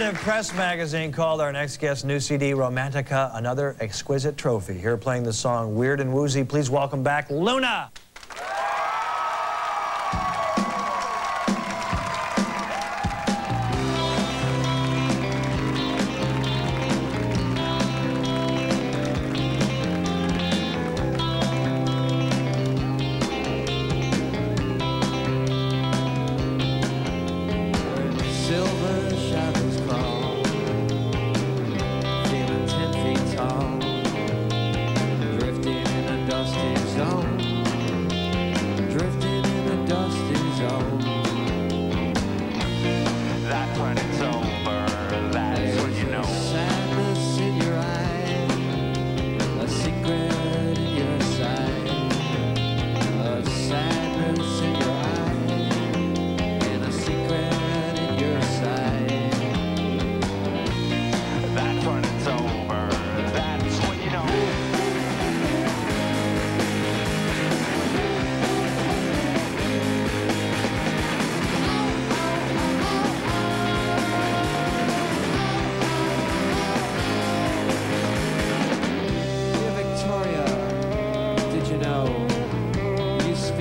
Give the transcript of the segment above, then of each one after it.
Alternative Press magazine called our next guest new CD Romantica another exquisite trophy. Here playing the song Weird and Woozy, please welcome back Luna.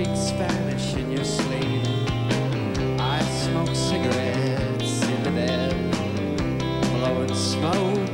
speak Spanish in your sleep. I smoke cigarettes in the bed, blowing smoke.